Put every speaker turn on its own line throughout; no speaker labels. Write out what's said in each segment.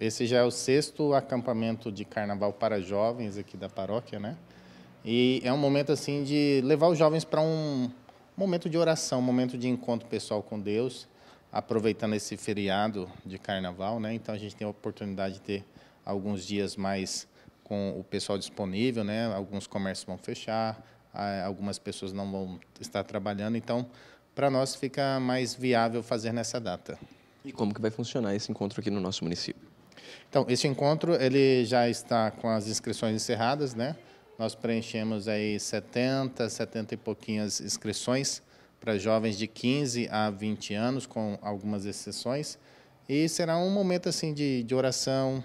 Esse já é o sexto acampamento de carnaval para jovens aqui da paróquia, né? E é um momento assim de levar os jovens para um momento de oração, um momento de encontro pessoal com Deus, aproveitando esse feriado de carnaval, né? Então a gente tem a oportunidade de ter alguns dias mais com o pessoal disponível, né? Alguns comércios vão fechar, algumas pessoas não vão estar trabalhando, então para nós fica mais viável fazer nessa data.
E como que vai funcionar esse encontro aqui no nosso município?
Então, esse encontro ele já está com as inscrições encerradas, né? Nós preenchemos aí 70, 70 e pouquinhas inscrições para jovens de 15 a 20 anos, com algumas exceções. E será um momento assim de, de oração,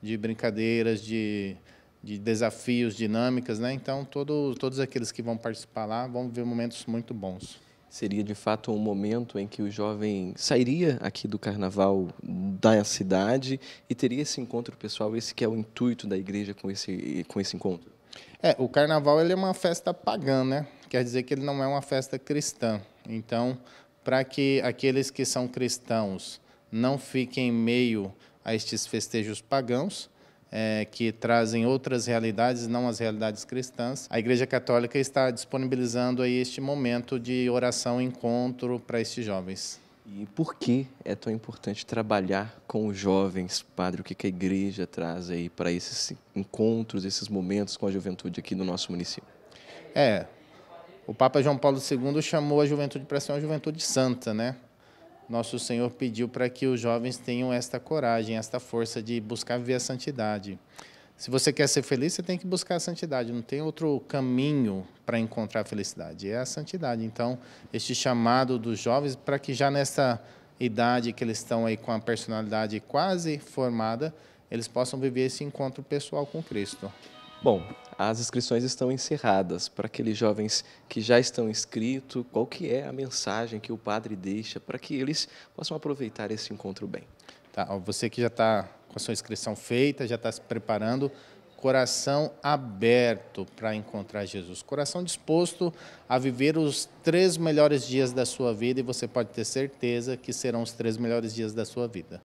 de brincadeiras, de, de desafios, dinâmicas, né? Então, todo, todos aqueles que vão participar lá vão ver momentos muito bons
seria de fato um momento em que o jovem sairia aqui do carnaval da cidade e teria esse encontro pessoal, esse que é o intuito da igreja com esse, com esse encontro?
É, o carnaval ele é uma festa pagã, né? Quer dizer que ele não é uma festa cristã. Então, para que aqueles que são cristãos não fiquem meio a estes festejos pagãos, é, que trazem outras realidades, não as realidades cristãs. A Igreja Católica está disponibilizando aí este momento de oração, encontro para estes jovens.
E por que é tão importante trabalhar com os jovens, padre? O que a igreja traz aí para esses encontros, esses momentos com a juventude aqui no nosso município?
É, o Papa João Paulo II chamou a juventude para ser uma juventude santa, né? Nosso Senhor pediu para que os jovens tenham esta coragem, esta força de buscar viver a santidade. Se você quer ser feliz, você tem que buscar a santidade. Não tem outro caminho para encontrar a felicidade. É a santidade. Então, este chamado dos jovens para que já nessa idade que eles estão aí com a personalidade quase formada, eles possam viver esse encontro pessoal com Cristo.
Bom, as inscrições estão encerradas. Para aqueles jovens que já estão inscritos, qual que é a mensagem que o padre deixa para que eles possam aproveitar esse encontro bem?
Tá, você que já está com a sua inscrição feita, já está se preparando, coração aberto para encontrar Jesus, coração disposto a viver os três melhores dias da sua vida e você pode ter certeza que serão os três melhores dias da sua vida.